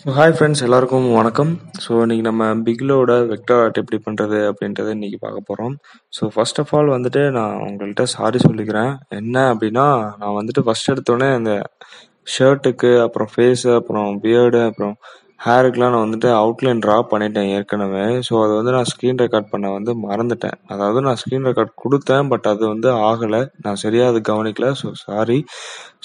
So hi friends எல்லாருக்கும் வணக்கம். So இன்றைக்கி நம்ம பிக்லோட வெக்டர் ஆர்ட் எப்படி பண்ணுறது அப்படின்றத இன்னைக்கு பார்க்க போகிறோம் ஸோ ஃபர்ஸ்ட் ஆஃப் ஆல் வந்துட்டு நான் உங்கள்கிட்ட சாரி சொல்லிக்கிறேன். என்ன அப்படின்னா நான் வந்துட்டு ஃபஸ்ட் எடுத்தோடனே அந்த ஷர்ட்டுக்கு அப்புறம் ஃபேஸு அப்புறம் பியர்டு அப்புறம் ஹேருக்குலாம் நான் வந்துட்டு அவுட்லைன் ட்ரா பண்ணிட்டேன் ஏற்கனவே. ஸோ அதை வந்து நான் ஸ்க்ரீன் ரெக்கார்ட் பண்ண வந்து மறந்துட்டேன். அதாவது நான் ஸ்க்ரீன் ரெக்கார்ட் கொடுத்தேன் பட் அது வந்து ஆகலை. நான் சரியாக அது கவனிக்கல. ஸோ சாரி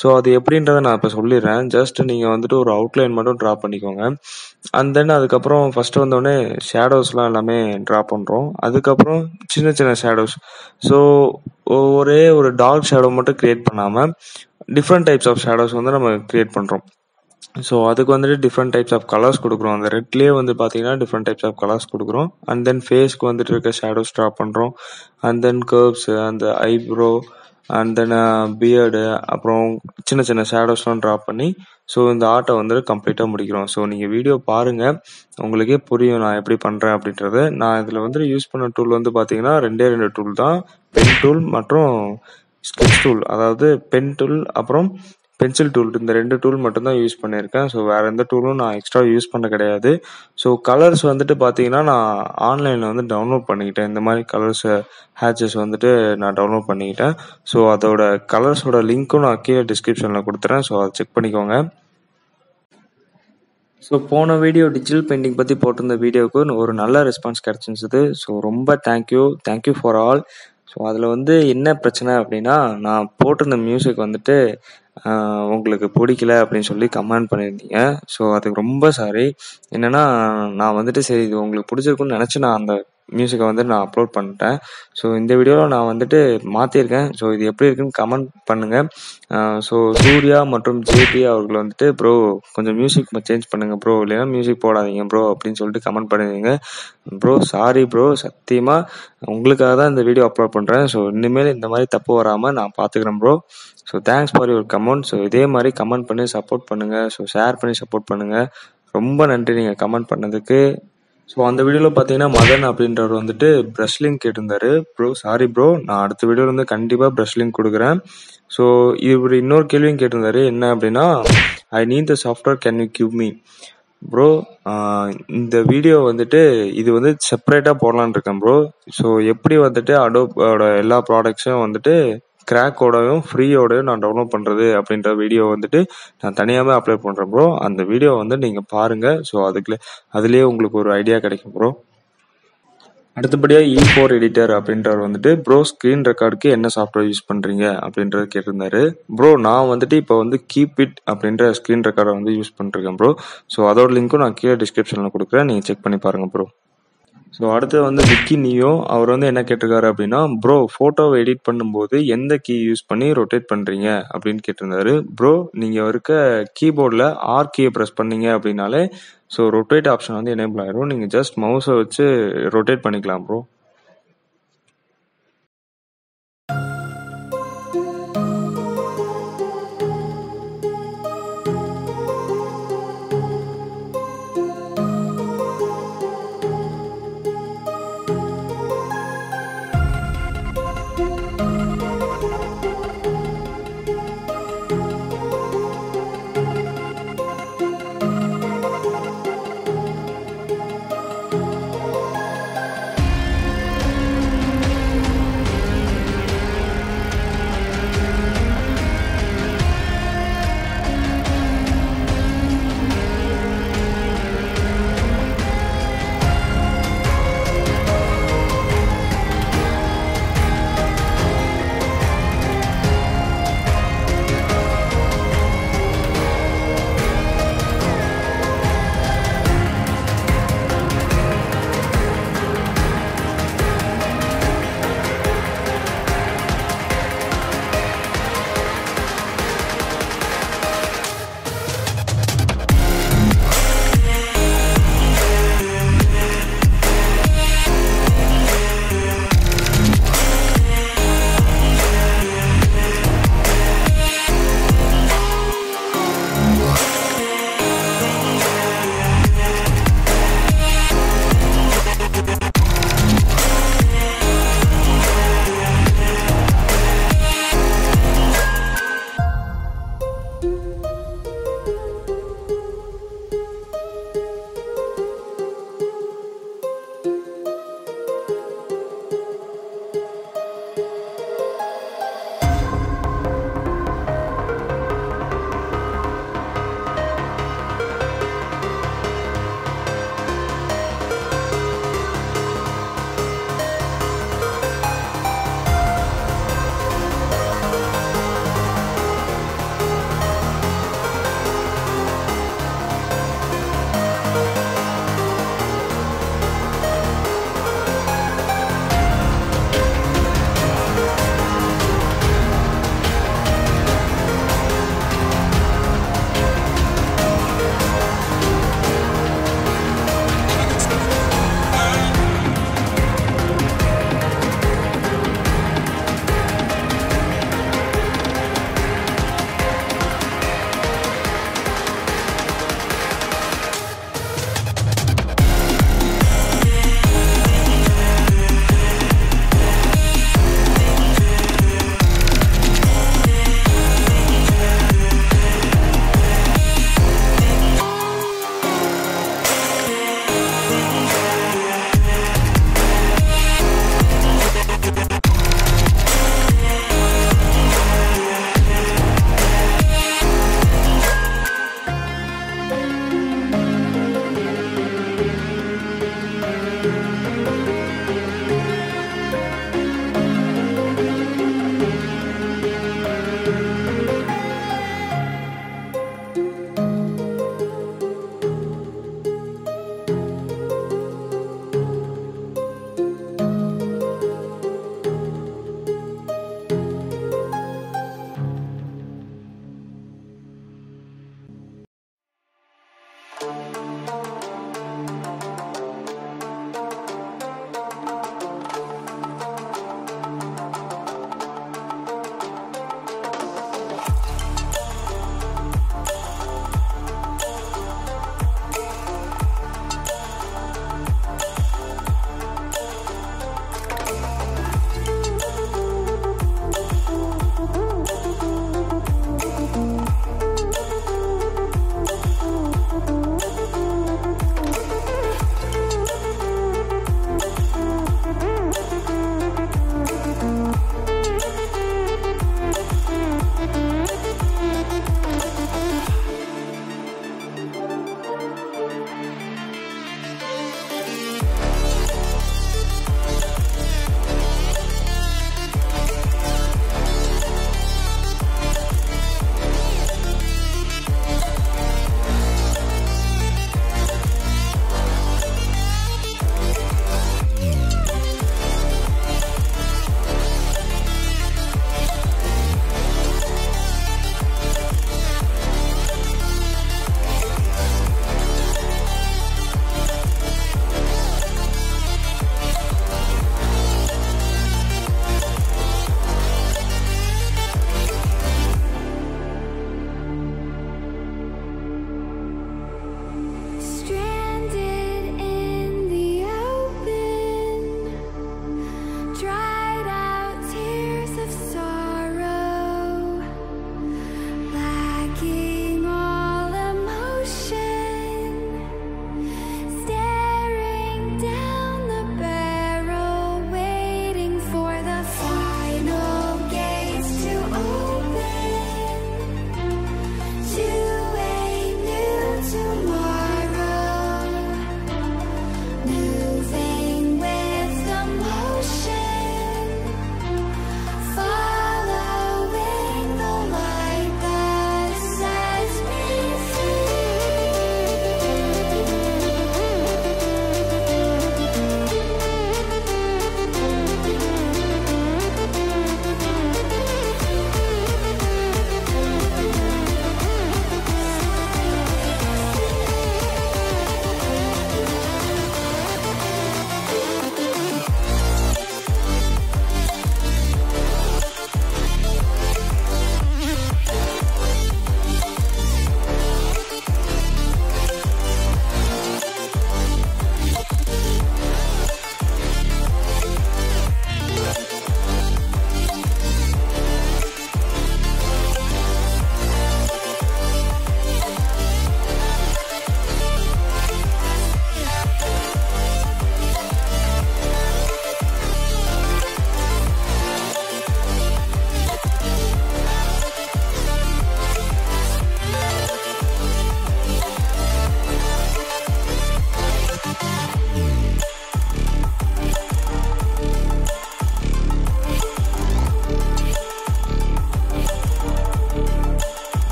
ஸோ அது எப்படின்றத நான் இப்போ சொல்லிடுறேன். ஜஸ்ட் நீங்கள் வந்துட்டு ஒரு அவுட்லைன் மட்டும் ட்ரா பண்ணிக்கோங்க. அண்ட் தென் அதுக்கப்புறம் ஃபஸ்ட்டு வந்தோடனே ஷேடோஸ்லாம் எல்லாமே ட்ரா பண்ணுறோம் அதுக்கப்புறம் சின்ன சின்ன ஷேடோஸ் ஸோ ஒரே ஒரு டார்க் ஷேடோ மட்டும் க்ரியேட் பண்ணாமல் டிஃப்ரெண்ட் டைப்ஸ் ஆஃப் ஷேடோஸ் வந்து நம்ம க்ரியேட் பண்ணுறோம் ஸோ அதுக்கு வந்துட்டு டிஃப்ரெண்ட் டைப்ஸ் ஆஃப் கலர்ஸ் கொடுக்குறோம். அந்த ரெட்லேயே வந்து பார்த்தீங்கன்னா டிஃப்ரெண்ட் டைப்ஸ் ஆஃப் கலர்ஸ் கொடுக்குறோம். அண்ட் தென் ஃபேஸ்க்கு வந்துட்டு இருக்க ஷேடோஸ் ட்ரா பண்ணுறோம் அண்ட் தென் கர்வ்ஸ் அந்த ஐப்ரோ அண்ட் தென் பியர்டு அப்புறம் சின்ன சின்ன ஷேடோஸ்லாம் ட்ரா பண்ணி ஸோ இந்த ஆர்ட்டை வந்துட்டு கம்ப்ளீட்டாக முடிக்கிறோம். ஸோ நீங்கள் வீடியோ பாருங்கள் உங்களுக்கே புரியும் நான் எப்படி பண்ணுறேன் அப்படின்றது. நான் இதில் வந்துட்டு யூஸ் பண்ண டூல் வந்து பார்த்தீங்கன்னா ரெண்டே ரெண்டு டூல் தான். பென் டூல் மற்றும் ஸ்கெச் டூல் அதாவது பென் டூல் அப்புறம் பென்சில் டூல் இந்த ரெண்டு டூல் மட்டும்தான் யூஸ் பண்ணியிருக்கேன். ஸோ வேறு எந்த டூலும் நான் எக்ஸ்ட்ரா யூஸ் பண்ண கிடையாது. ஸோ கலர்ஸ் வந்துட்டு பார்த்தீங்கன்னா நான் ஆன்லைனில் வந்து டவுன்லோட் பண்ணிக்கிட்டேன். இந்த மாதிரி கலர்ஸ் ஹேச்சஸ் வந்துட்டு நான் டவுன்லோட் பண்ணிக்கிட்டேன். ஸோ அதோட கலர்ஸோட லிங்க்கும் நான் கீழே டிஸ்கிரிப்ஷனில் கொடுத்துறேன். ஸோ அதை செக் பண்ணிக்கோங்க. ஸோ போன வீடியோ டிஜிட்டல் பெயிண்டிங் பற்றி போட்டிருந்த வீடியோவுக்கு ஒரு நல்ல ரெஸ்பான்ஸ் கிடச்சிருந்தது. ஸோ ரொம்ப thank you thank you for all so அதில் வந்து என்ன பிரச்சனை அப்படின்னா நான் போட்டிருந்த மியூசிக் வந்துட்டு உங்களுக்கு பிடிக்கல அப்படின்னு சொல்லி கமெண்ட் பண்ணியிருந்தீங்க ஸோ அதுக்கு ரொம்ப சாரி என்னன்னா நான் வந்துட்டு சரி இது உங்களுக்கு பிடிச்சிருக்குன்னு நினச்சி நான் அந்த மியூசிக்கை வந்து நான் அப்லோட் பண்ணிட்டேன். ஸோ இந்த வீடியோவில் நான் வந்துட்டு மாற்றிருக்கேன் ஸோ இது எப்படி இருக்குன்னு கமெண்ட் பண்ணுங்கள் ஸோ சூர்யா மற்றும் ஜேபி அவர்கள் வந்துட்டு ப்ரோ கொஞ்சம் மியூசிக் சேஞ்ச் பண்ணுங்கள் ப்ரோ இல்லைன்னா மியூசிக் போடாதீங்க ப்ரோ அப்படின்னு சொல்லிட்டு கமெண்ட் பண்ணுவீங்க ப்ரோ சாரி ப்ரோ சத்தியமாக உங்களுக்காக தான் இந்த வீடியோ அப்லோட் பண்ணுறேன் ஸோ இனிமேல் இந்த மாதிரி தப்பு வராமல் நான் பார்த்துக்கிறேன் bro so thanks for your comment so இதே மாதிரி கமெண்ட் பண்ணி சப்போர்ட் பண்ணுங்கள் ஸோ ஷேர் பண்ணி சப்போர்ட் பண்ணுங்கள் ரொம்ப நன்றி நீங்கள் கமெண்ட் பண்ணதுக்கு. ஸோ அந்த வீடியோவில் பார்த்தீங்கன்னா மதன் அப்படின்றவர் வந்துட்டு ப்ரெஷ்லிங் கேட்டிருந்தாரு. ப்ரோ சாரி ப்ரோ நான் அடுத்த வீடியோவில் வந்து கண்டிப்பாக ப்ரெஷ்லிங் கொடுக்குறேன். ஸோ இவர் இன்னொரு கேள்வியும் கேட்டிருந்தாரு. என்ன அப்படின்னா I need the software can you give me bro இந்த வீடியோ வந்துட்டு இது வந்து செப்பரேட்டாக போடலான்னு இருக்கேன் ப்ரோ ஸோ எப்படி வந்துட்டு அடோப்போட எல்லா ப்ராடக்ட்ஸும் வந்துட்டு கிராக்கோடையும் ஃப்ரீயோடையும் நான் டவுன்லோட் பண்ணுறது அப்படின்ற வீடியோ வந்துட்டு நான் தனியாகவே அப்லோட் பண்ணுறேன் ப்ரோ அந்த வீடியோ வந்து நீங்கள் பாருங்கள் ஸோ அதுக்குள்ளே அதுலேயே உங்களுக்கு ஒரு ஐடியா கிடைக்கும் ப்ரோ அடுத்தபடியாக இ e ஃபோர் எடிட்டர் அப்படின்றவர் வந்துட்டு ப்ரோ ஸ்க்ரீன் ரெக்கார்டுக்கு என்ன சாஃப்ட்வேர் யூஸ் பண்ணுறீங்க அப்படின்றத கேட்டிருந்தாரு. ப்ரோ நான் வந்துட்டு இப்போ வந்து கீப் இட் அப்படின்ற ஸ்க்ரீன் ரெக்கார்டை வந்து யூஸ் பண்ணிருக்கேன் ப்ரோ ஸோ அதோட லிங்க்கும் நான் கீழே டிஸ்கிரிப்ஷனில் கொடுக்குறேன். நீங்கள் செக் பண்ணி பாருங்கள் ப்ரோ ஸோ அடுத்து வந்து விக்கி நியோ அவர் வந்து என்ன கேட்டிருக்காரு அப்படின்னா ப்ரோ ஃபோட்டோவை எடிட் பண்ணும்போது எந்த கீ யூஸ் பண்ணி ரொட்டேட் பண்ணுறீங்க அப்படின்னு கேட்டிருந்தாரு. ப்ரோ நீங்கள் இருக்க கீபோர்டில் ஆர் கீயை ப்ரெஸ் பண்ணீங்க அப்படின்னாலே ஸோ ரொட்டேட் ஆப்ஷன் வந்து எனேபிள் ஆயிரும். நீங்கள் ஜஸ்ட் மவுஸை வச்சு ரொட்டேட் பண்ணிக்கலாம் ப்ரோ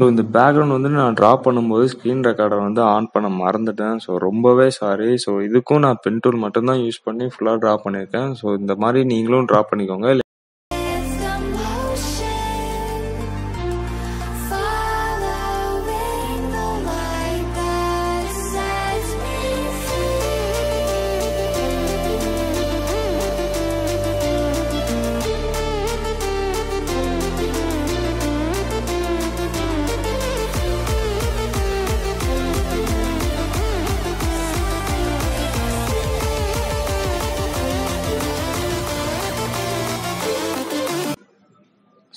ஸோ இந்த பேக்ரவுண்ட் வந்து நான் ட்ரா பண்ணும்போது ஸ்க்ரீன் ரெக்கார்டர் வந்து ஆன் பண்ண மறந்துட்டேன். ஸோ ரொம்பவே சாரி ஸோ இதுக்கும் நான் பென் டூல் மட்டும்தான் யூஸ் பண்ணி ஃபுல்லாக ட்ரா பண்ணியிருக்கேன். ஸோ இந்த மாதிரி நீங்களும் ட்ரா பண்ணிக்கோங்க.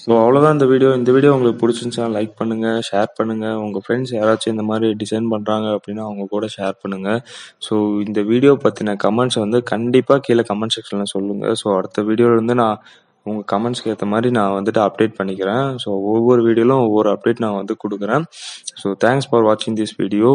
ஸோ அவ்வளோதான் இந்த வீடியோ இந்த வீடியோ உங்களுக்கு பிடிச்சிருந்துச்சா லைக் பண்ணுங்கள் ஷேர் பண்ணுங்கள் உங்கள் ஃப்ரெண்ட்ஸ் யாராச்சும் இந்த மாதிரி டிசைன் பண்ணுறாங்க அப்படின்னா அவங்க கூட ஷேர் பண்ணுங்கள் ஸோ இந்த வீடியோ பற்றின கமெண்ட்ஸ் வந்து கண்டிப்பாக கீழே கமெண்ட் செக்ஷனில் சொல்லுங்கள் ஸோ அடுத்த வீடியோவிலிருந்து நான் உங்கள் கமெண்ட்ஸ்க்கு ஏற்ற மாதிரி நான் வந்துட்டு அப்டேட் பண்ணிக்கிறேன். ஸோ ஒவ்வொரு வீடியோலும் ஒவ்வொரு அப்டேட் நான் வந்து கொடுக்குறேன். ஸோ தேங்க்ஸ் ஃபார் வாட்சிங் திஸ் வீடியோ